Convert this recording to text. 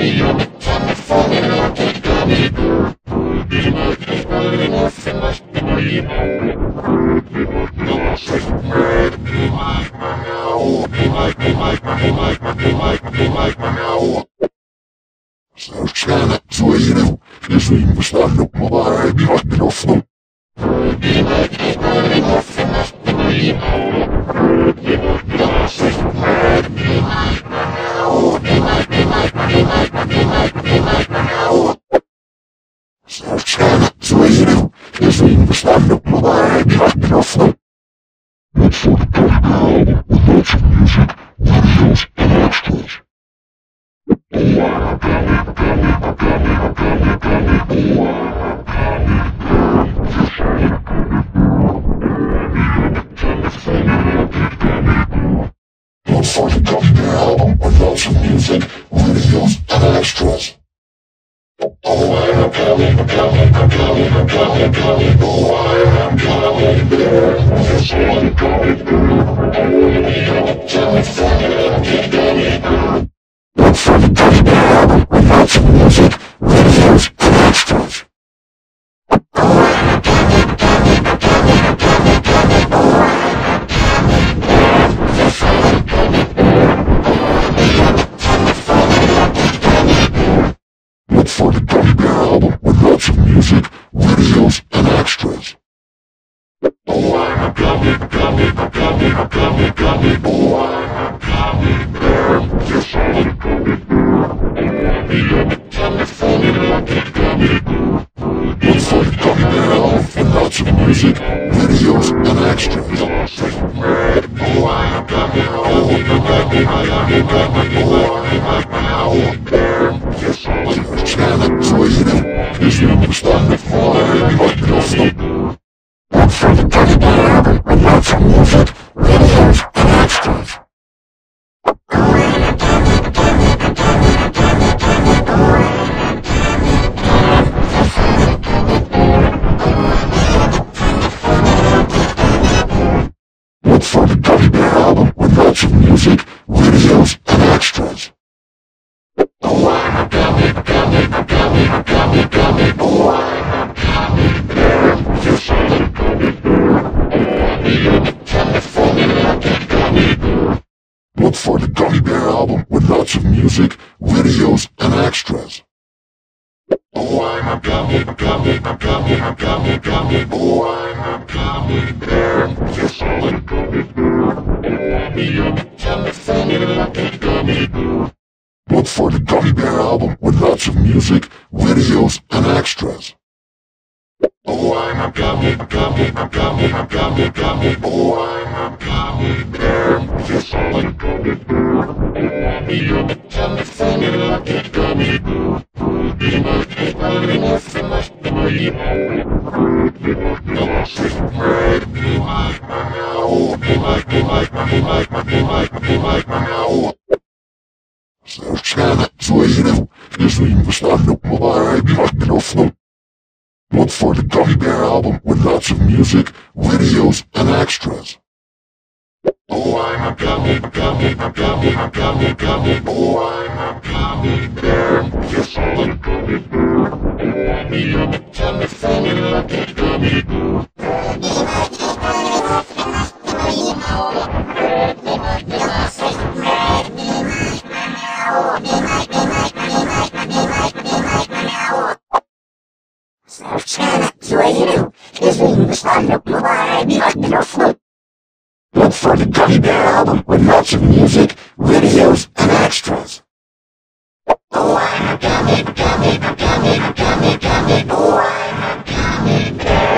Yeah. situation. Is, is we responding to I'm gonna get me, I am coming over to the Oh, I'm a gummy, bear. Yes, I'm gummy bear. I'm a gummy bear. Look for the Gummy Bear album with lots of music, videos, and extras. Oh, I'm a gummy, a gummy, a gummy, gummy, gummy. Oh, I'm a gummy bear. Yes, I'm a gummy bear. Oh, I'm a yummy, Santa, his name was not Nook Malar, I'd be rocking no. Look for the Gummy Bear album with lots of music, videos, and extras. Oh, I'm a gummy, gummy, gummy, gummy, gummy. Oh, I'm a gummy bear. Yes, I'm a gummy bear. Oh, I'm a yummy, tummy, falling like a gummy bear. Snapchat curator is being responded by Nightmare Flip. Look for the Gummy Bear album with lots of music, videos, and extras. Oh, I'm a gummy, gummy, gummy, gummy, gummy, oh, I'm a gummy bear.